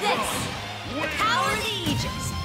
This, the power of the Aegis.